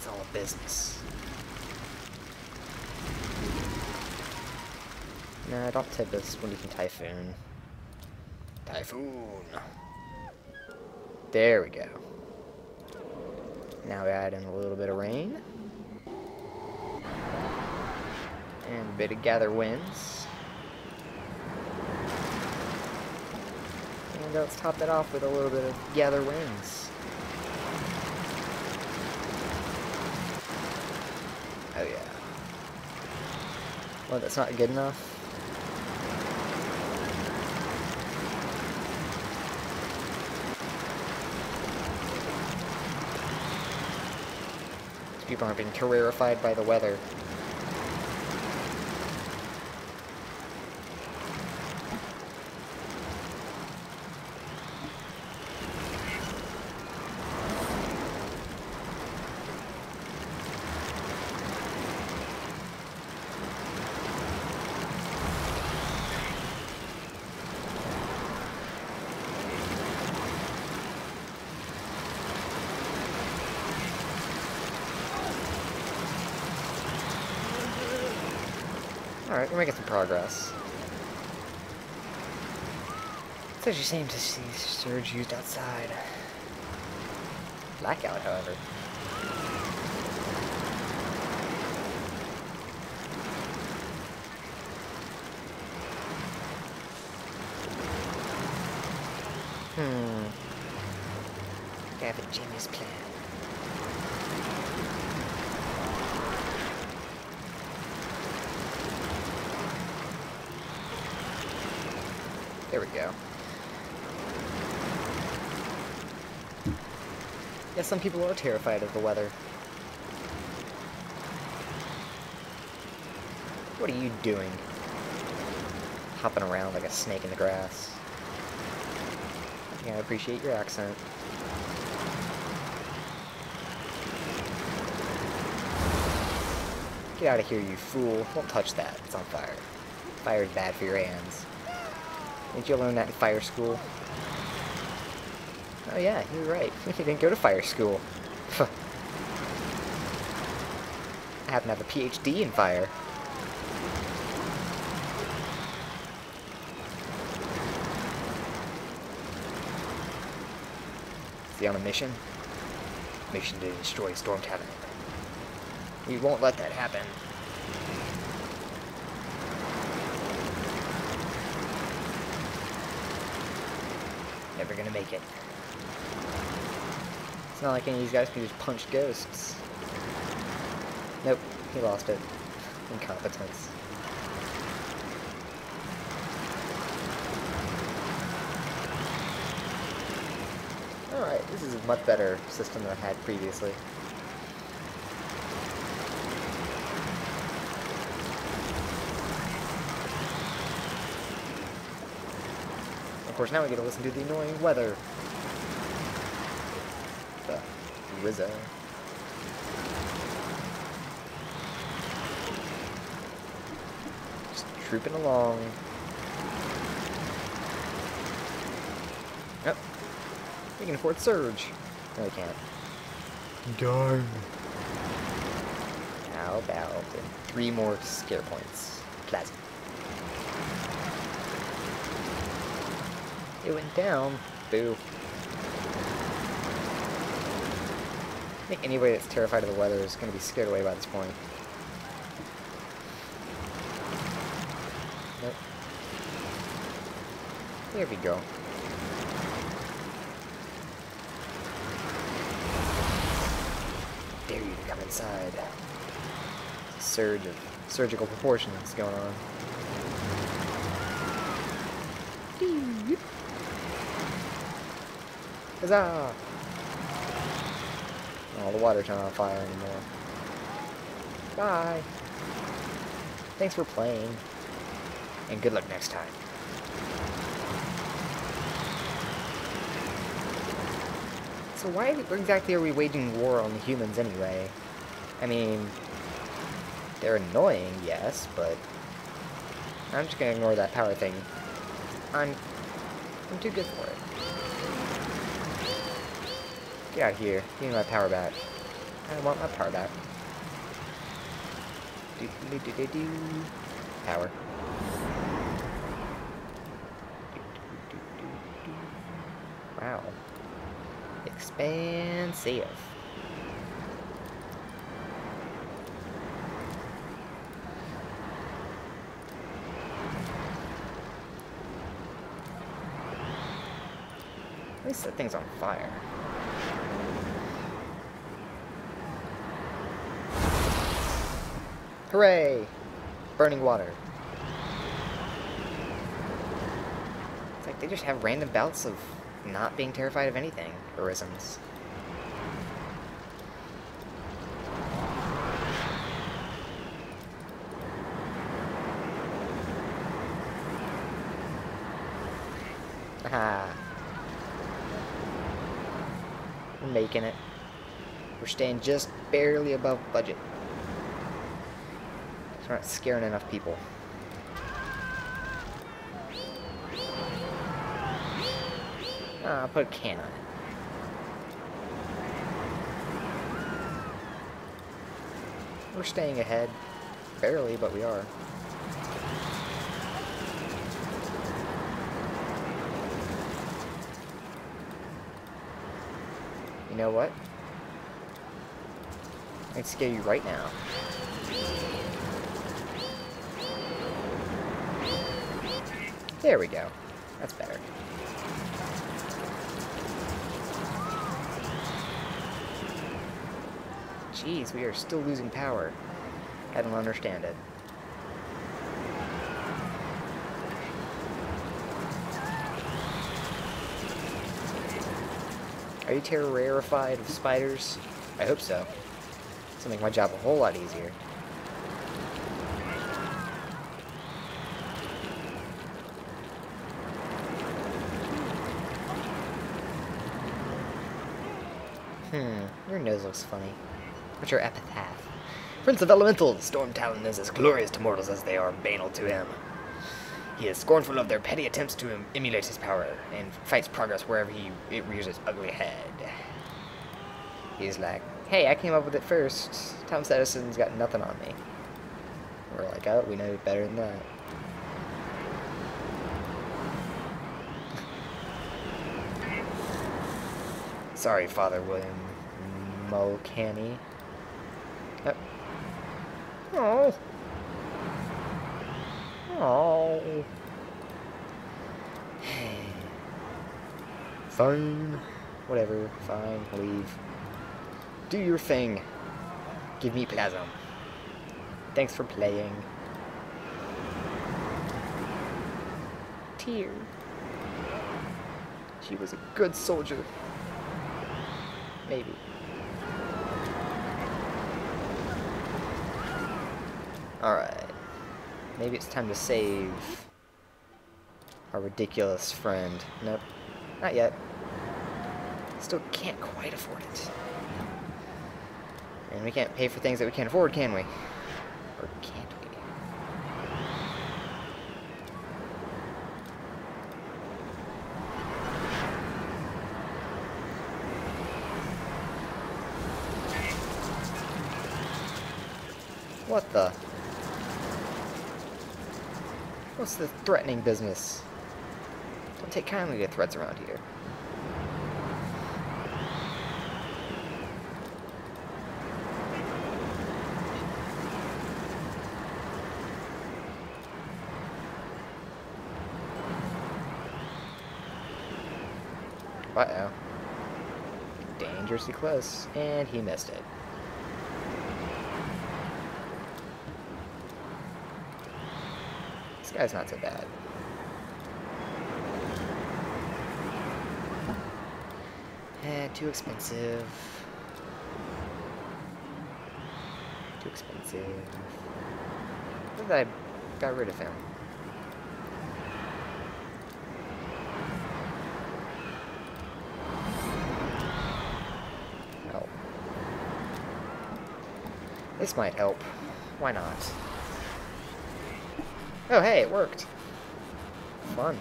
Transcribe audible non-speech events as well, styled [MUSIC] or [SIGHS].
It's all business. No, I don't Tempest when you can Typhoon. Typhoon! There we go. Now we add in a little bit of rain. And a bit of gather winds. And let's top that off with a little bit of gather winds. Oh yeah. Well, that's not good enough. People aren't being terrified by the weather. Alright, we're making some progress. It's shame to see Surge used outside. Blackout, however. Hmm. I have a genius plan. There we go. Yeah, some people are terrified of the weather. What are you doing? Hopping around like a snake in the grass. Yeah, I appreciate your accent. Get out of here, you fool. Don't touch that. It's on fire. Fire is bad for your hands. Didn't you learn that in fire school? Oh yeah, you're right. [LAUGHS] you didn't go to fire school. [LAUGHS] I happen to have a PhD in fire. Is he on a mission? Mission to destroy Storm Tavern. We won't let that happen. Never gonna make it. It's not like any of these guys can just punch ghosts. Nope, he lost it. Incompetence. Alright, this is a much better system than I had previously. Course, now we get to listen to the annoying weather. The Rizzo. Just trooping along. Yep. We can afford Surge. No, we can't. Darn. How about three more scare points? Pleasant. It went down. Boo. I think anybody that's terrified of the weather is going to be scared away by this point. Nope. There we go. Dare you to come inside. Surge of surgical proportions going on. Huzzah! Uh, oh, the water's not on fire anymore. Bye! Thanks for playing. And good luck next time. So why exactly are we waging war on the humans anyway? I mean, they're annoying, yes, but I'm just gonna ignore that power thing. I'm I'm too good for it. Get out here. Give me my power back. I want my power back. Do, do, do, do, do. Power. Wow. Expansive. At least that thing's on fire. Hooray! Burning water. It's like they just have random bouts of not being terrified of anything. Aha. We're making it. We're staying just barely above budget. We're not scaring enough people. Ah, put a can on it. We're staying ahead. Barely, but we are. You know what? I can scare you right now. There we go. That's better. Jeez, we are still losing power. I don't understand it. Are you terrified of spiders? I hope so. This will make my job a whole lot easier. Hmm, your nose looks funny. What's your epitaph? Prince of Elementals, Storm Talon is as glorious to mortals as they are banal to him. He is scornful of their petty attempts to em emulate his power, and fights progress wherever he it rears its ugly head. He's like, hey, I came up with it first. Thomas Edison's got nothing on me. We're like, oh, we know better than that. Sorry, Father William Mulcahy. Oh. Oh. Oh. [SIGHS] Fine. Whatever. Fine. Leave. Do your thing. Give me plasm. Thanks for playing. Tear. She was a good soldier. Maybe. Alright. Maybe it's time to save our ridiculous friend. Nope. Not yet. Still can't quite afford it. And we can't pay for things that we can't afford, can we? Or can't What the? What's the threatening business? Don't take kindly to threats around here. Uh-oh. Dangerously close, and he missed it. This guy's not so bad. Eh, too expensive. Too expensive. Did I got rid of him? This might help. Why not? Oh, hey, it worked. Fun.